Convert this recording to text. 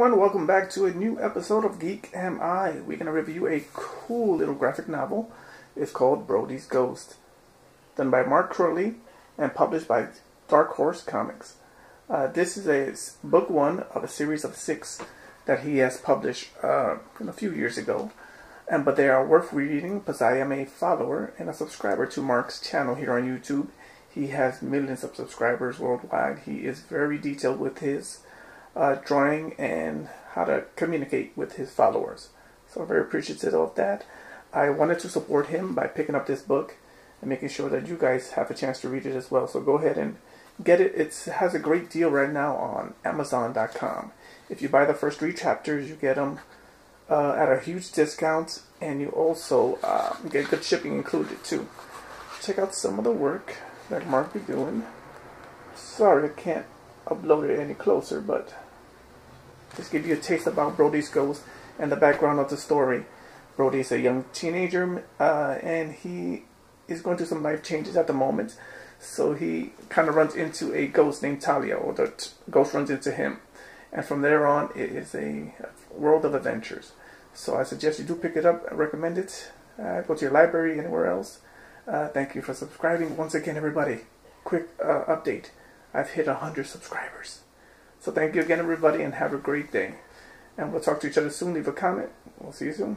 everyone, welcome back to a new episode of Geek Am I. We're going to review a cool little graphic novel. It's called Brody's Ghost. Done by Mark Crilley and published by Dark Horse Comics. Uh, this is a book one of a series of six that he has published uh, a few years ago. And But they are worth reading because I am a follower and a subscriber to Mark's channel here on YouTube. He has millions of subscribers worldwide. He is very detailed with his uh, drawing and how to communicate with his followers. So I'm very appreciative of that. I wanted to support him by picking up this book and making sure that you guys have a chance to read it as well. So go ahead and get it. It has a great deal right now on Amazon.com. If you buy the first three chapters, you get them uh, at a huge discount, and you also uh, get good shipping included too. Check out some of the work that Mark be doing. Sorry, I can't upload it any closer, but just give you a taste about Brody's Ghost and the background of the story. Brody is a young teenager, uh, and he is going through some life changes at the moment. So he kind of runs into a ghost named Talia, or the ghost runs into him. And from there on, it is a world of adventures. So I suggest you do pick it up. I recommend it. Uh, go to your library, anywhere else. Uh, thank you for subscribing. Once again, everybody, quick uh, update. I've hit 100 subscribers. So thank you again, everybody, and have a great day. And we'll talk to each other soon. Leave a comment. We'll see you soon.